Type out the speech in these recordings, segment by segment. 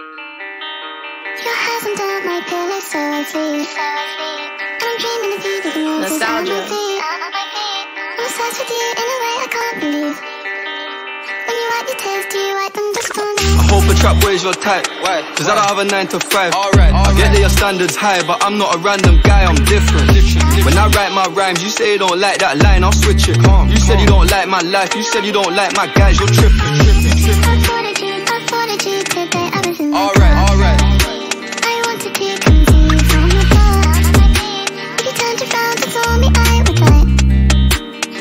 Your hands under my pillow, so I sleep. I'm dreaming of you with the roses on Nastylgia. my feet. I'm obsessed with you in a way I can't believe. When you wipe your tears, do you wipe them just for me? I hope a trap boy's your type. Why? Cause I don't have a 9 to 5. Alright, I get alright. that your standards high, but I'm not a random guy, I'm different. When I write my rhymes, you say you don't like that line, I'll switch it. You said you don't like my life, you said you don't like my guys, you're tripping. I thought Alright, alright. I wanted to come to you from afar. If you turned around and saw me, I would lie.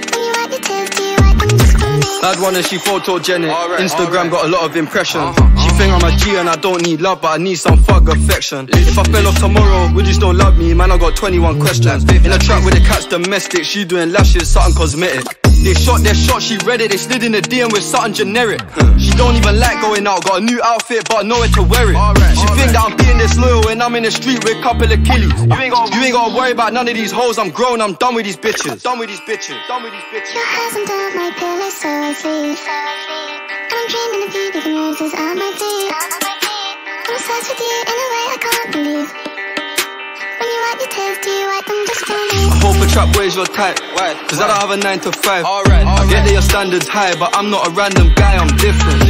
When you wipe your tears, do you wipe them just for me? Bad one and she photogenic. Alright, Instagram alright. got a lot of impressions. Uh-huh, She think I'm a G and I don't need love, but I need some fuck affection. If I fell off tomorrow, would you still love me? Man, I got 21 questions. In a trap with the cat's domestic, she doing lashes, something cosmetic. They shot their shot, she read it, they slid in the DM with something generic. She don't even like going out, got a new outfit, but nowhere to wear it. Alright, She think alright. that I'm being disloyal when I'm in the street with a couple of killies. You ain't gotta, you ain't gotta worry about none of these hoes, I'm grown, I'm done with these bitches. Done with these bitches, done with these bitches. Your hands under my pillow, so I sleep. I'm dreaming of you with the roses on my feet. I'm obsessed with you in a way I can't believe. I hope a trap boy's your type. Why? Cause I don't have a 9 to 5. Alright, I get that your standards high, but I'm not a random guy, I'm different.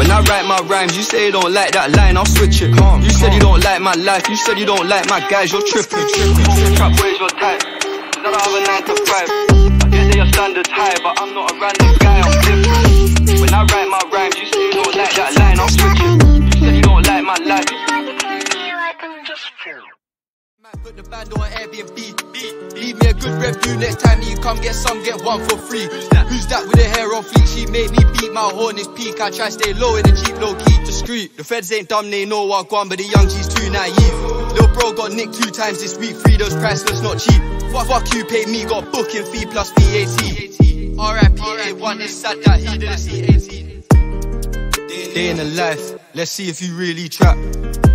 When I write my rhymes, you say you don't like that line, I'll switch it. Calm, You said you don't like my life, you said you don't like my guys, you're tripping. Hope a Trap boy's your type. Cause I don't have a 9 to 5. I get that your standards high, but I'm not a random guy, I'm different. When I write my rhymes, you say you don't like that line, I'll switch it. You said you don't like my life. Put the band on Airbnb. Leave me a good review next time you come get some, get one for free. Who's that? Who's that with the hair on fleek? She made me beat my horn, it's peak. I try stay low in the Jeep, low key, discreet. The feds ain't dumb, they know what gone, but the young G's too naive. Lil bro got nicked two times this week, free those priceless, not cheap. Fuck, fuck you, paid me, got booking fee plus VAT. RIP, A1, it's sad that he didn't see 18. Day in the life, let's see if you really trap.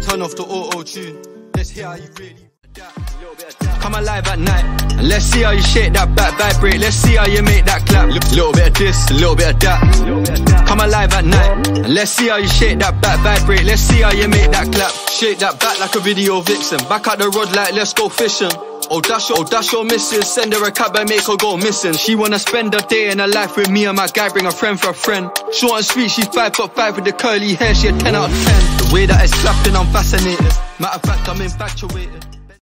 Turn off the auto tune, let's hear how you really. Come alive at night, and let's see how you shake that back, vibrate. Let's see how you make that clap. Little bit of this, a little bit of that. Come alive at night, and let's see how you shake that back, vibrate. Let's see how you make that clap. Shake that back like a video vixen. Back at the rod like let's go fishing. Oh dash, oh dash your missus, send her a cab and make her go missing. She wanna spend a day in her life with me and my guy, bring a friend for a friend. Short and sweet, she's five foot five with the curly hair, she a ten out of ten. The way that it's clapping, I'm fascinated. Matter of fact, I'm infatuated.